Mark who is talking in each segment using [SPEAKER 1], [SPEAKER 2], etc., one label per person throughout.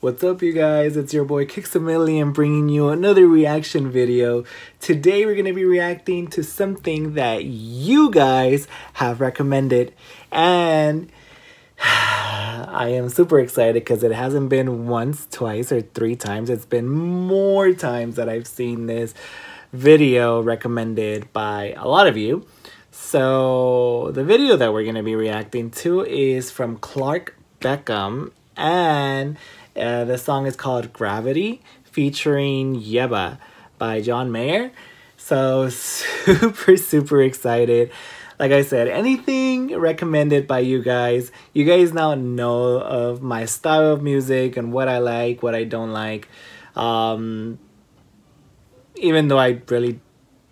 [SPEAKER 1] What's up, you guys? It's your boy Kixamillion bringing you another reaction video. Today, we're going to be reacting to something that you guys have recommended, and I am super excited because it hasn't been once, twice, or three times. It's been more times that I've seen this video recommended by a lot of you. So, the video that we're going to be reacting to is from Clark Beckham, and uh, the song is called Gravity, featuring Yebba by John Mayer. So, super, super excited like I said, anything recommended by you guys. You guys now know of my style of music and what I like, what I don't like. Um, even though I really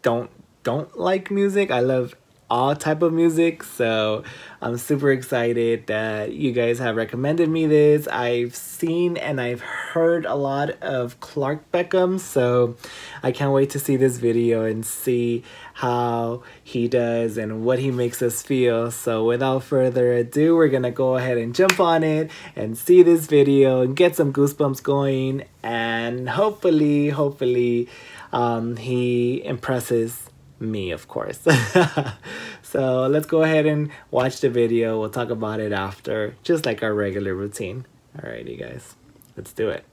[SPEAKER 1] don't don't like music, I love all type of music. So i'm super excited that you guys have recommended me this. I've seen and i've heard a lot of clark beckham. So i can't wait to see this video and see how he does and what he makes us feel. So without further ado we're gonna go ahead and jump on it and see this video and get some goosebumps going. And hopefully hopefully um, he impresses me, of course. so let's go ahead and watch the video. We'll talk about it after, just like our regular routine. Alrighty, guys, let's do it.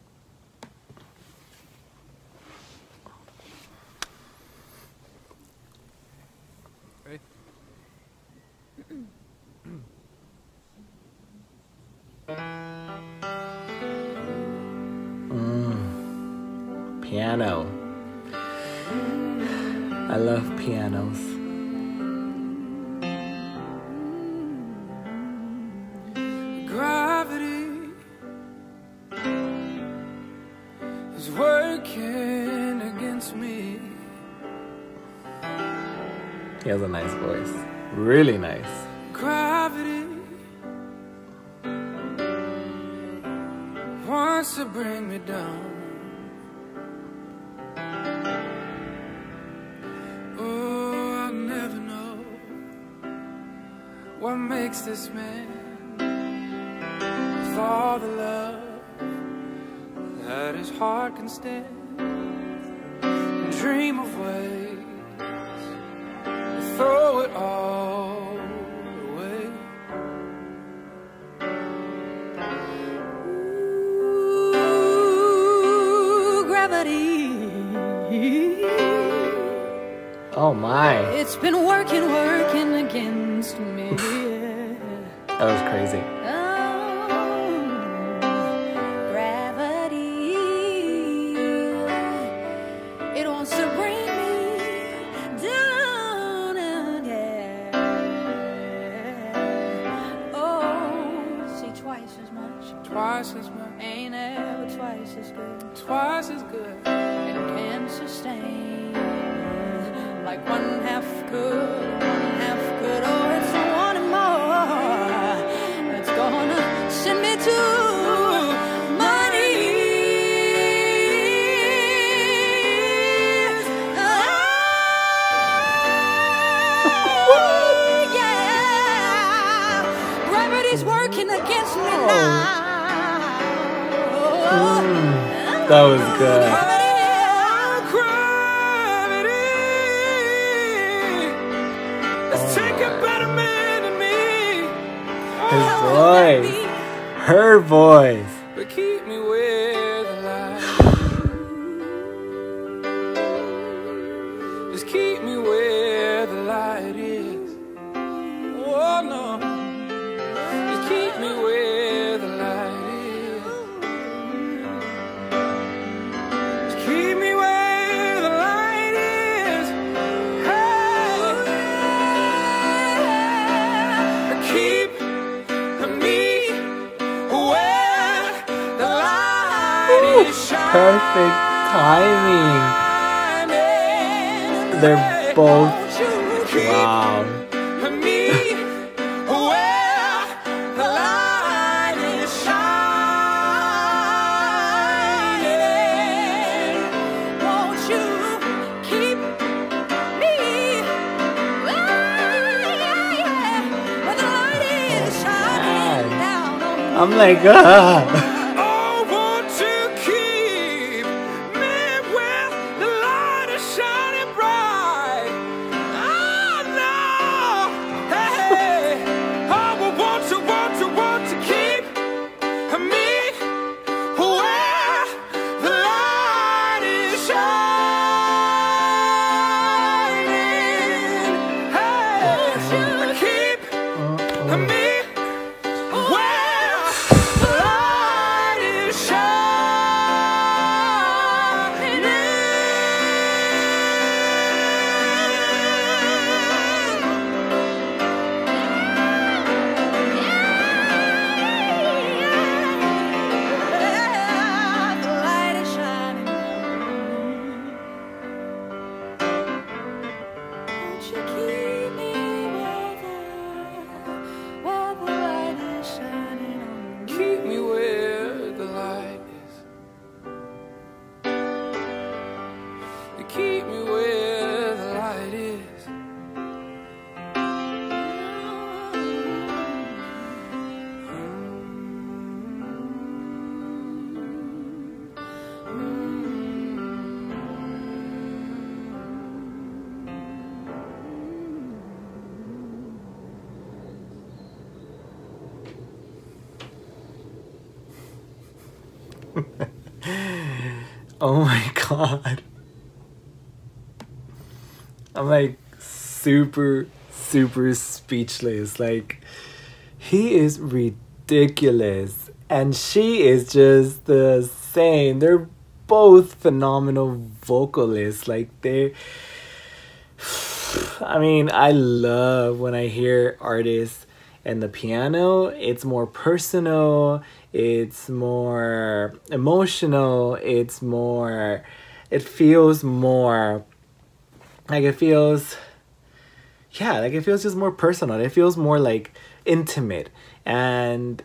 [SPEAKER 1] Piano. I love pianos.
[SPEAKER 2] Gravity is working against me.
[SPEAKER 1] He has a nice voice. Really nice.
[SPEAKER 2] Gravity wants to bring me down. What makes this man with all the love that his heart can stand? Dream of ways to throw it all away.
[SPEAKER 3] Ooh, gravity.
[SPEAKER 1] Oh my.
[SPEAKER 3] It's been working, working against me.
[SPEAKER 1] That was crazy.
[SPEAKER 3] Oh, gravity. It wants to bring me down again. Oh, see, twice as much.
[SPEAKER 2] Twice as much,
[SPEAKER 3] Ain't ever twice as good.
[SPEAKER 2] twice as good.
[SPEAKER 3] and can sustain like one half good, one half good, or it's against me oh. now.
[SPEAKER 1] That was good. Oh. His voice. Her voice.
[SPEAKER 2] Me where the light is
[SPEAKER 1] Perfect timing. They're both. Wow. I'm like, ah.
[SPEAKER 2] Oh, Oh
[SPEAKER 1] my god. I'm like super, super speechless. Like, he is ridiculous. And she is just the same. They're both phenomenal vocalists. Like, they. I mean, I love when I hear artists and the piano. It's more personal, it's more emotional, it's more. It feels more. Like, it feels. Yeah, like, it feels just more personal. It feels more like intimate. And.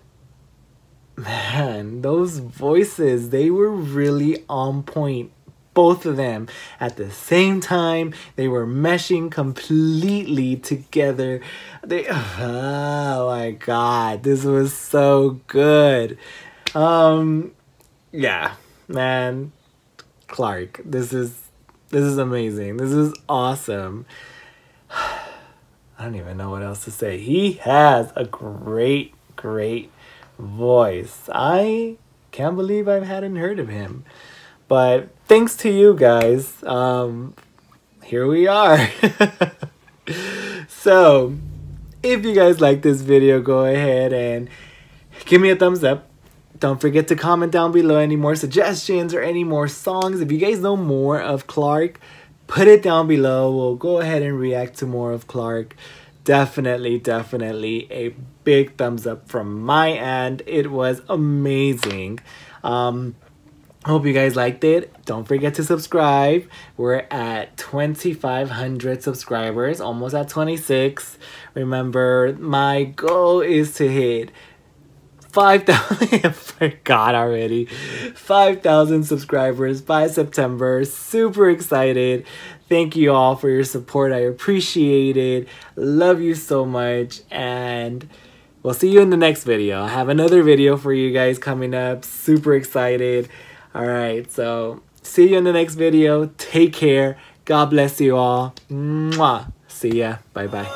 [SPEAKER 1] Man, those voices, they were really on point both of them at the same time. They were meshing completely together. They oh my god, this was so good. Um yeah, man. Clark, this is this is amazing. This is awesome. I don't even know what else to say. He has a great great voice. I can't believe I hadn't heard of him. But thanks to you guys, um, here we are. so, if you guys like this video, go ahead and give me a thumbs up. Don't forget to comment down below any more suggestions or any more songs. If you guys know more of Clark, put it down below. We'll go ahead and react to more of Clark. Definitely, definitely a big thumbs up from my end. It was amazing. Um, Hope you guys liked it. Don't forget to subscribe. We're at 2,500 subscribers, almost at 26. Remember, my goal is to hit 5,000. I forgot already. 5,000 subscribers by September. Super excited. Thank you all for your support. I appreciate it. Love you so much. And we'll see you in the next video. I have another video for you guys coming up. Super excited. All right, so see you in the next video. Take care. God bless you all. Mwah. See ya. Bye bye.